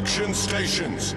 Action stations.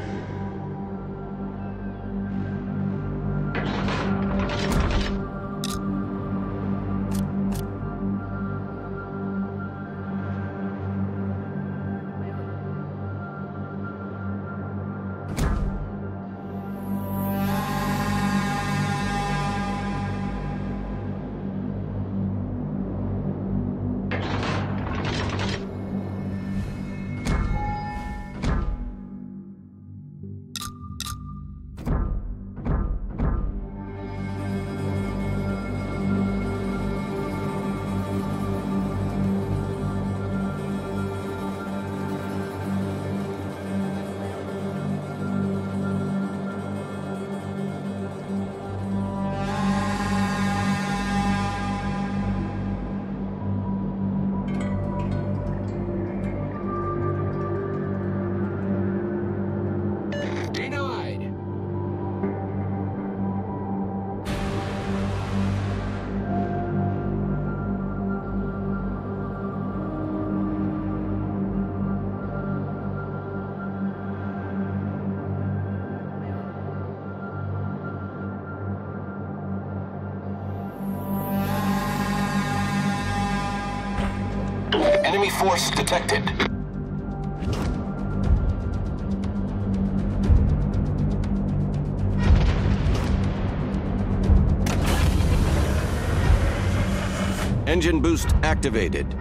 Enemy force detected. Engine boost activated.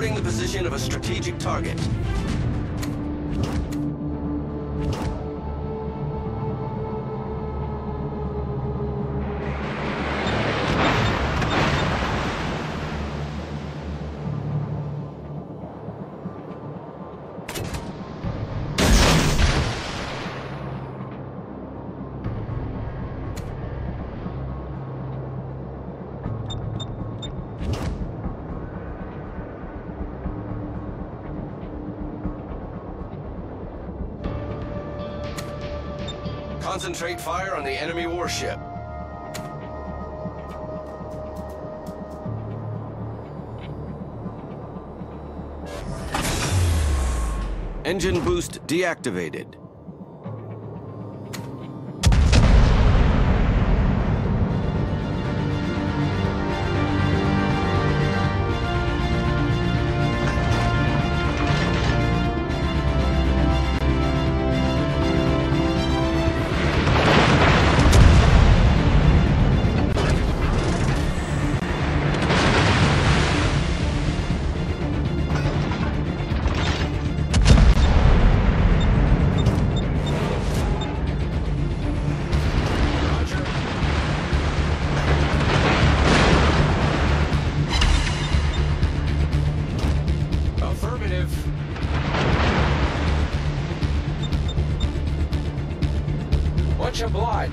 Reporting the position of a strategic target. Concentrate fire on the enemy warship. Engine boost deactivated.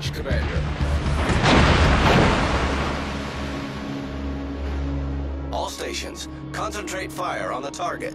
Commander. All stations, concentrate fire on the target.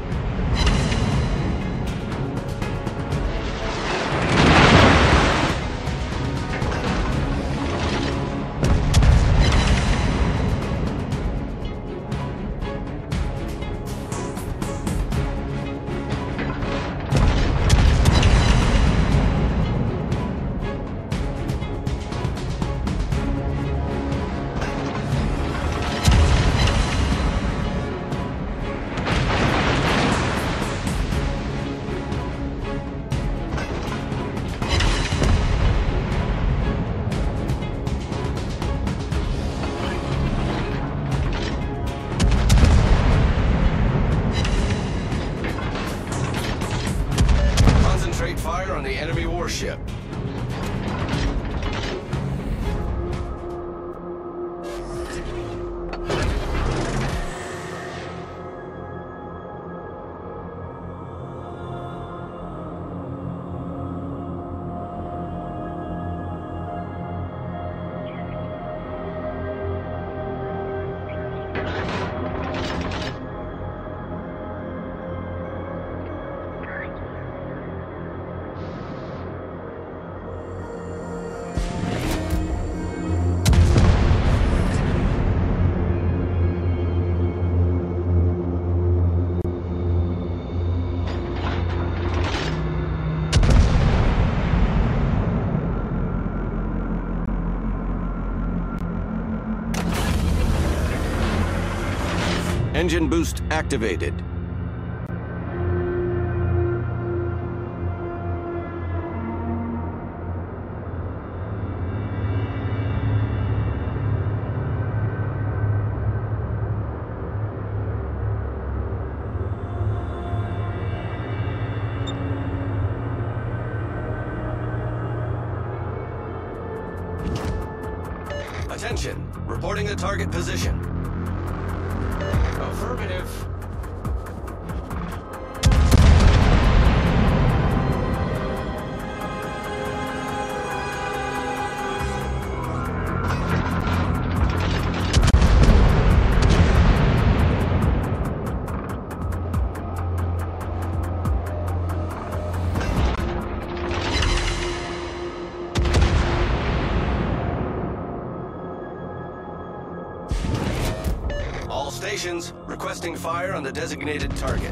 Engine boost activated. Attention, reporting the target position. Affirmative. All stations requesting fire on the designated target.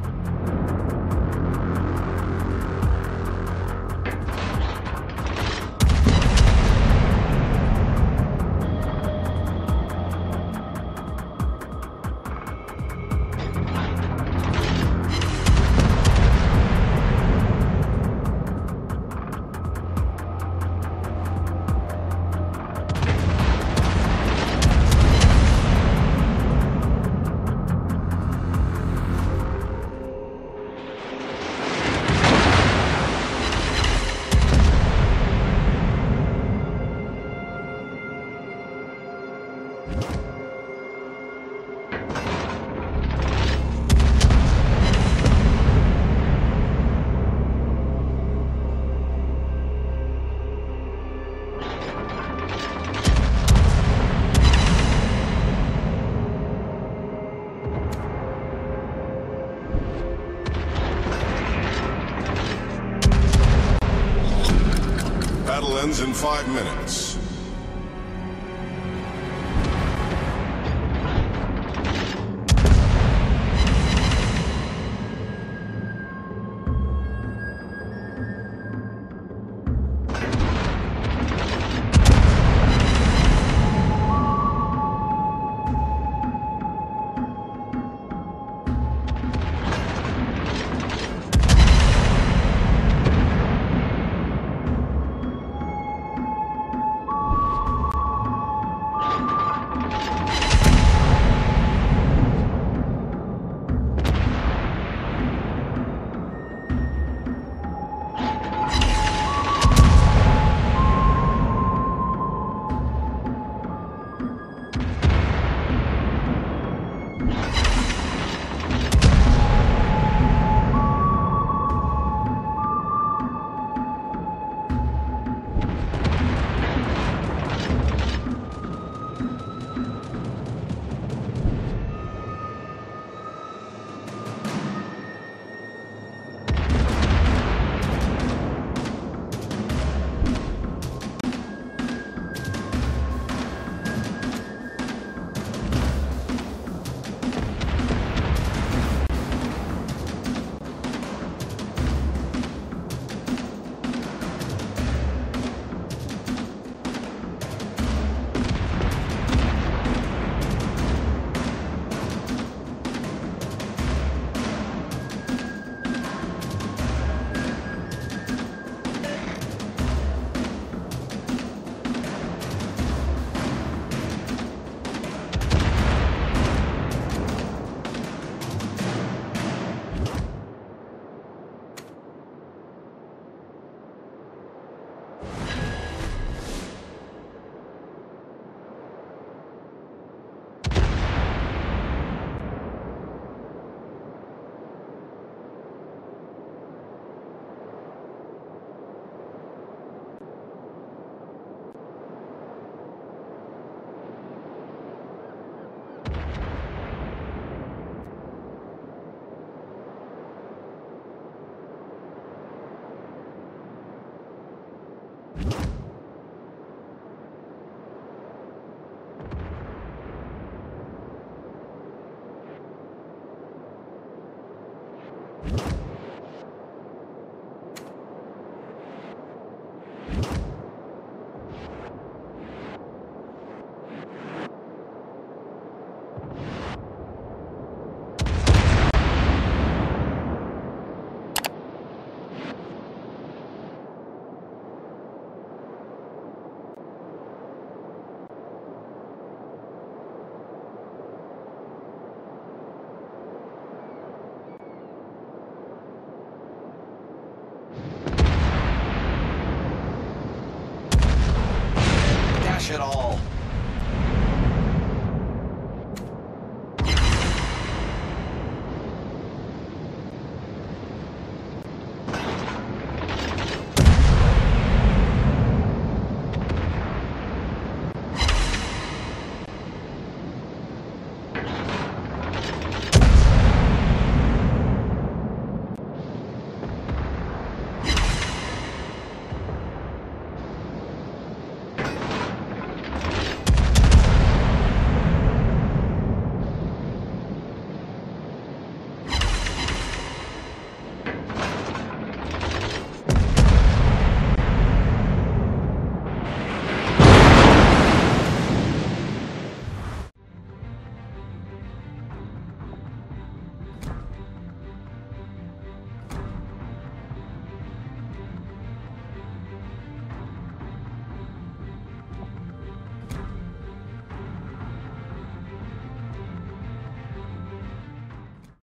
In five minutes. All.